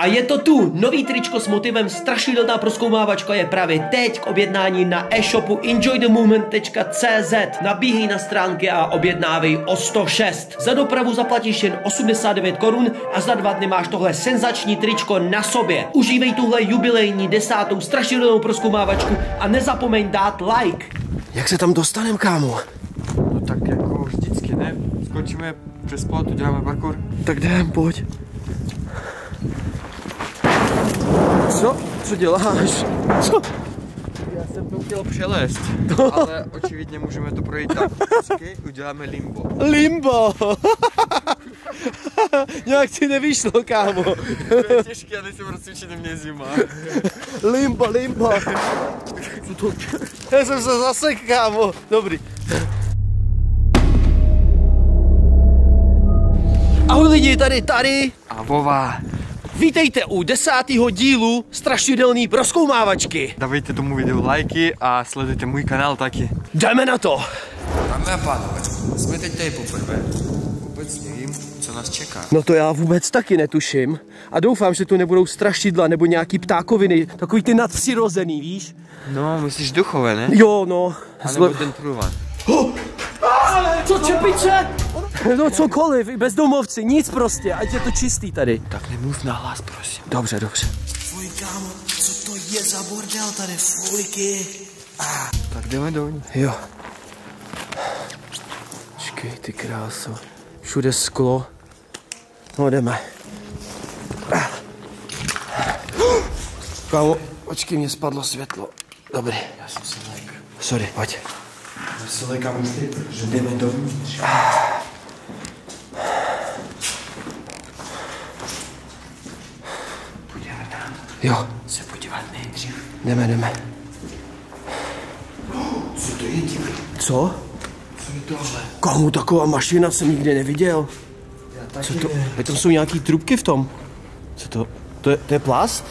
A je to tu! Nový tričko s motivem strašidelná proskoumávačka je právě teď k objednání na e-shopu enjoythemoment.cz. Nabíhej na stránky a objednávej o 106. Za dopravu zaplatíš jen 89 korun a za dva dny máš tohle senzační tričko na sobě. Užívej tuhle jubilejní desátou strašidelnou proskoumávačku a nezapomeň dát like. Jak se tam dostanem, kámo? No tak jako vždycky, ne? Skočíme přes plot, uděláme parkour. Tak jdem, pojď. Co? Co děláš? Co? Já jsem to chtěl přelézt, ale očividně můžeme to projít tak. Počkej, uděláme limbo. Limbo! Nějak ti nevyšlo, kámo. To je těžké, já nejsem rozcvičený, mě zima. Limbo, limbo. Co to? Já jsem se zasek, kámo. Dobrý. Ahoj lidi, tady tady. A vova, Vítejte u desátého dílu strašidelný proskoumávačky. dávejte tomu videu lajky a sledujte můj kanál taky. Jdeme na to. Dámy a pánové, jsme teď tady poprvé. Vůbec nevím, co nás čeká. No to já vůbec taky netuším. A doufám, že tu nebudou strašidla nebo nějaký ptákoviny, takový ty nadpřirozený, víš? No, myslíš duchové, ne? Jo, no. A nebo ten průvan. Co čepiče? No cokoliv, i bezdomovci, nic prostě, ať je to čistý tady. Tak nemluv na hlas, prosím. Dobře, dobře. Fuj, kámo, co to je za bordel tady, fujky. Tak jdeme dovnitř. Jo. Počkej, ty kráso. Všude sklo. No jdeme. Kámo, počkej, mě spadlo světlo. Dobrý. Já jsem se lek. Sorry, pojď. Já se lekám už teď, že jdeme dovnitř. Půjdeme tam Jo, se podívat nejdřív. jdeme, jdeme. Co to je, dívej? Co? Co je tohle? Komu taková mašina jsem nikdy neviděl. Já taky Co to? A tam jsou nějaký trubky v tom. Co to? To je, to je plast?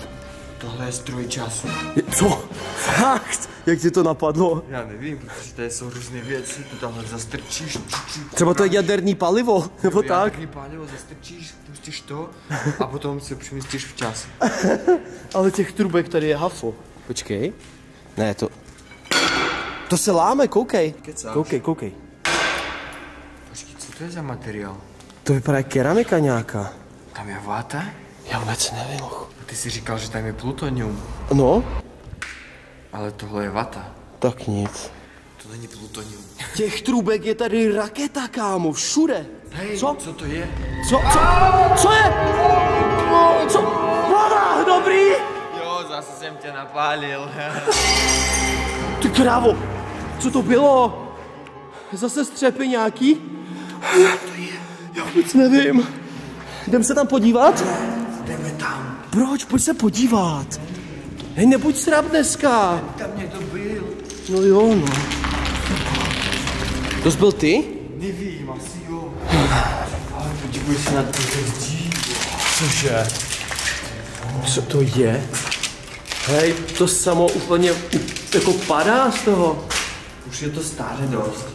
Tohle je stroj času. Co? Fakt? Jak ti to napadlo? Já nevím, protože tady jsou různé věci, tu tahle zastrčíš. či- či- Třeba to je jaderný palivo, nebo tak? Jaderný pálivo zastrčíš, pustíš to a potom se přemístíš v čas. Ale těch trubek tady je hafo. Počkej. Ne, to... To se láme, koukej. Kecáš. Koukej, koukej. Počkej, co to je za materiál? To vypadá jak keramika nějaká. Tam je váta? Já vůbec nevím. A ty jsi říkal, že tam je plutonium. No, Ale tohle je vata. tak nic. To není plutonium. Těch trubek je tady raketa, kámo, všude. Hej, Co? co to je? Co? Co? Co je? Co? Voda, dobrý? Jo, zase jsem tě napálil. Ty krávo, co to bylo? Zase střepy nějaký? Já vůbec nevím. Jdem se tam podívat? Jdeme tam. Proč? Pojď se podívat. Hej, nebuď srab dneska. Tam někdo byl. No jo, no. To byl ty? Nevím, asi jo. Ale podívej se na to zdí. Cože? Co to je? Hej, to samo úplně jako padá z toho. Už je to staré dost.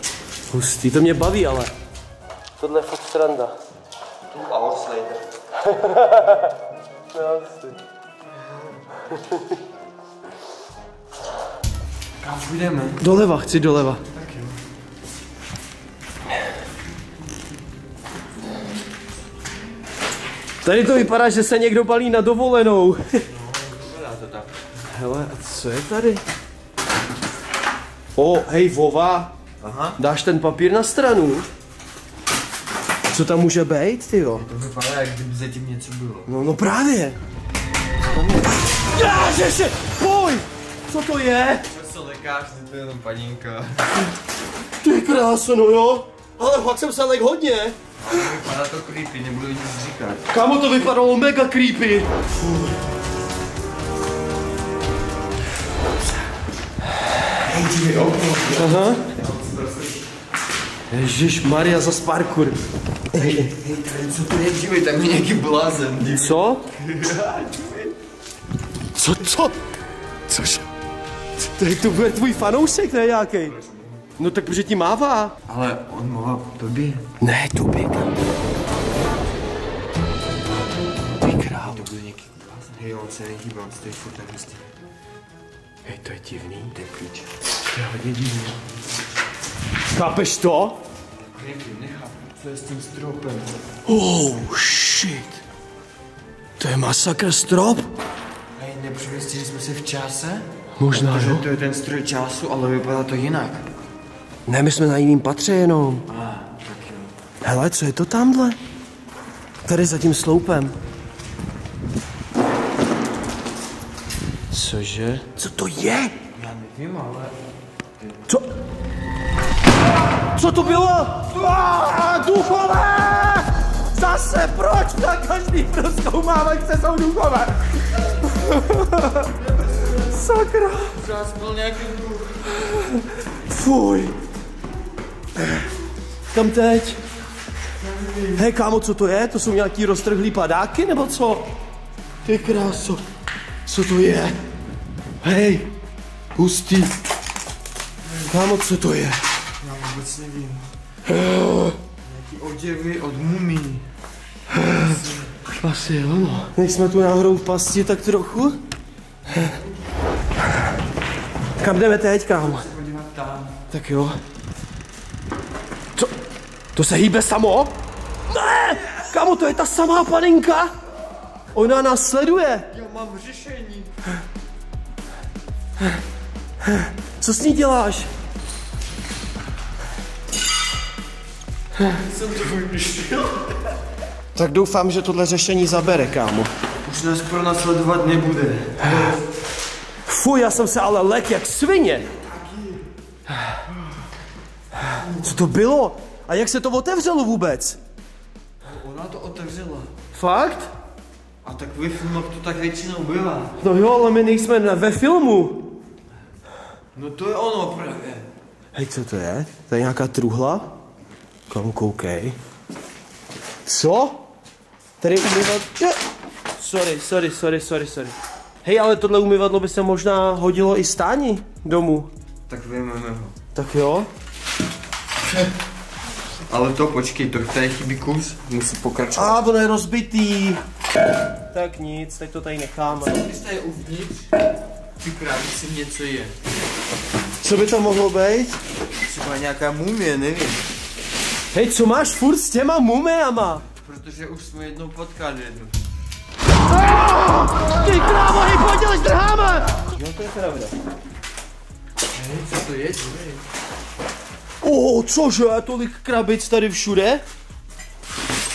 Hustý, to mě baví, ale. Tohle je fakt sranda. Two hours later. Kam půjdeme? Doleva, chci doleva. Tady to vypadá, že se někdo balí na dovolenou. Vypadá to tak. Hele, a co je tady? O, hej, Vova, Aha. dáš ten papír na stranu? Co tam může být, ty jo? To vypadá, jak kdyby zatím něco bylo. No, no právě. Ježiši, pojď! Co to je? Co se lekáš, to je jenom paninka. Ty kráso, no jo. Ale fakt jsem se lek hodně. Vypadá to creepy, nebudu nic říkat. Kámo, to vypadalo mega creepy. Hej, okno. Aha. Ježíš Maria za parkour. Hej, tady, co to je, dívej, tam je nějaký blázen. dívej. Co? Co, co? Cože? To, je- to bude tvůj fanoušek, ne nějaký? No tak protože ti mává. Ale on mluvá tobě. Ne, tobě. Ty král. To bude nějaký Hej, on se nehýbá, on stojí furt na místě. Hej, to je divný. To je klíč. To je hodně divný. Chápeš to? Nevím, nechápu. Co je s tím stropem? Oh, shit. To je masakr strop? Hej, nepřemysleli jsme se v čase? Možná, Že to je ten stroj času, ale vypadá to jinak. Ne, my jsme na jiném patře jenom. A, tak jo. Hele, co je to tamhle? Tady za tím sloupem. Cože? Co to je? Já nevím, ale... Co? Co to bylo? Ah, duchové! Zase proč na každý proskoumávek jsou duchové? Sakra. Byl nějaký duch. Fuj. Kam teď? Hej, kámo, co to je? To jsou nějaký roztrhlý padáky, nebo co? Ty kráso. Co to je? Hej, hustý. Kámo, co to je? Já vůbec nevím. Nějaký oděvy od mumí. Asi jo, no. Nejsme tu náhodou v pasti tak trochu? Kam jdeme teď, kámo? Tam. Tak jo. Co? To se hýbe samo? Ne! Kámo, to je ta samá paninka? Ona nás sleduje. Já mám řešení. Co s ní děláš? Jsem to vymyšlel. Tak doufám, že tohle řešení zabere, kámo. Už nás pro nás sledovat nebude. Fuj, já jsem se ale lek jak svině. Co to bylo? A jak se to otevřelo vůbec? Ona to otevřela. Fakt? A tak ve filmech to tak většinou bývá. No jo, ale my nejsme na, ve filmu. No to je ono právě. Hej, co to je? To je nějaká truhla? Kam koukej. Co? Tady umyvat... Je. Sorry, sorry, sorry, sorry, sorry. Hej, ale tohle umyvadlo by se možná hodilo i stání domů. Tak vyjmeme ho. Tak jo? Ale to počkej, to tady chybí kus, musí pokračovat. A, ono je rozbitý. Tak nic, teď to tady necháme. Když tady uvnitř, ty krabici něco je. Co by to mohlo být? Třeba nějaká mumie, nevím. Hej, co máš furt s těma mumiama? Protože už jsme jednou potkali jednu. Ty krávo, hej, pojď, ale zdrháme! No to je pravda. Hej, co to je? O, cože, tolik krabic tady všude?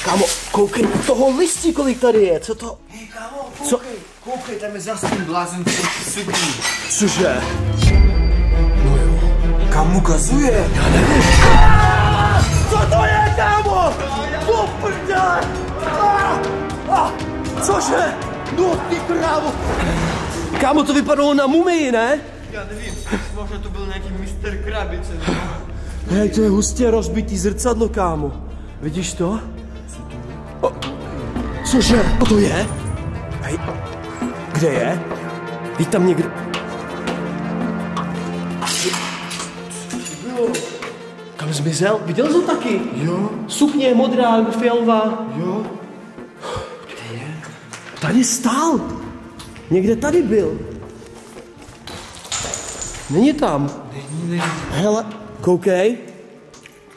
Kámo, koukej na toho listí, kolik tady je, co to? Hej, kámo, Co? koukej, koukej, tam je zase ten blázen, co sedí. Cože? Kam ukazuje? Co to je, ty krávo! Kámo, to vypadalo na mumii, ne? Já nevím, možná to byl nějaký mister krabice, no. Hej, to je hustě rozbitý zrcadlo, kámo. Vidíš to? O, cože? O to je? Hej, kde je? Ví tam někdo... Kam zmizel? Viděl jsi to taky? Jo, Sukně je modrá nebo fialová. jo. Tady stál. Někde tady byl. Není tam. Není, není. Hele, koukej.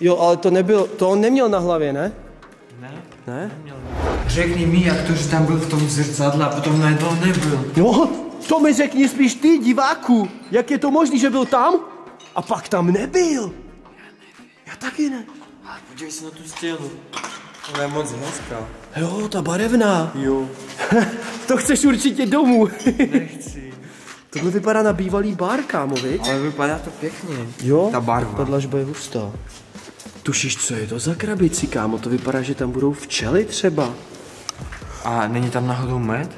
Jo, ale to nebyl, to on neměl na hlavě, ne? Ne? Ne? Řekni mi, jak to, že tam byl v tom zrcadle a potom najednou nebyl. Jo, to mi řekni spíš ty, diváku. Jak je to možné, že byl tam a pak tam nebyl? Já taky ne. Ale podívej se na tu stěnu. Ona je moc hezká. Jo, ta barevná. Jo. to chceš určitě domů. Nechci. Tohle vypadá na bývalý bar, kámo, viď? Ale vypadá to pěkně. Jo, Ta barva. Ta dlažba je hustá. Tušíš, co je to za krabici, kámo? To vypadá, že tam budou včely třeba. A není tam náhodou med?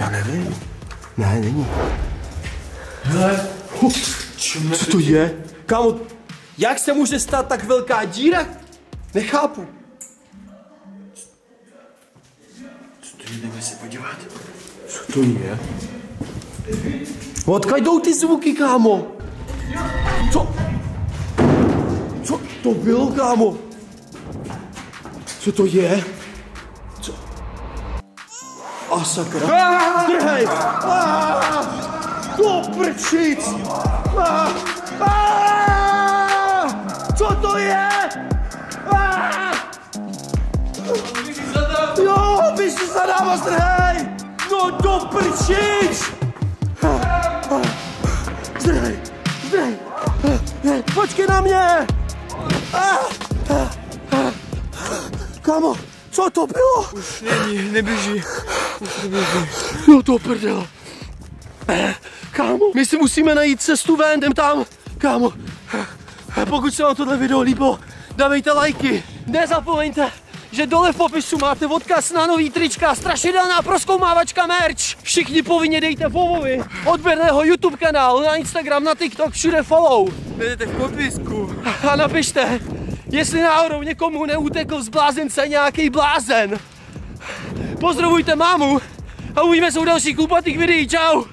Já nevím. Ne, není. Hele. Co to je? Kámo, jak se může stát tak velká díra? Nechápu. Podívat. Co to je? Odkud jdou ty zvuky, kámo? Co? Co to bylo, kámo? Co to je? Co? A sakra. Zdrhej! Ah! Do prčic! Ah! Ah! Co to je? Ah! Jo, běž si za náma, No do prčic! Zdrhej, zdrhej! Počkej na mě! Kámo, co to bylo? Není, neběží. No to prdel. Kámo, my si musíme najít cestu ven, jdem tam. Kámo, pokud se vám tohle video líbilo, dávejte lajky. Nezapomeňte, že dole v popisu máte odkaz na nový trička, strašidelná proskoumávačka merch. Všichni povinně dejte Vovovi, odběrného YouTube kanál, na Instagram, na TikTok, všude follow. Jdete v popisku. A napište, jestli náhodou někomu neutekl z blázence nějaký blázen. Pozdravujte mámu a uvidíme se u dalších kupatých videí. Čau!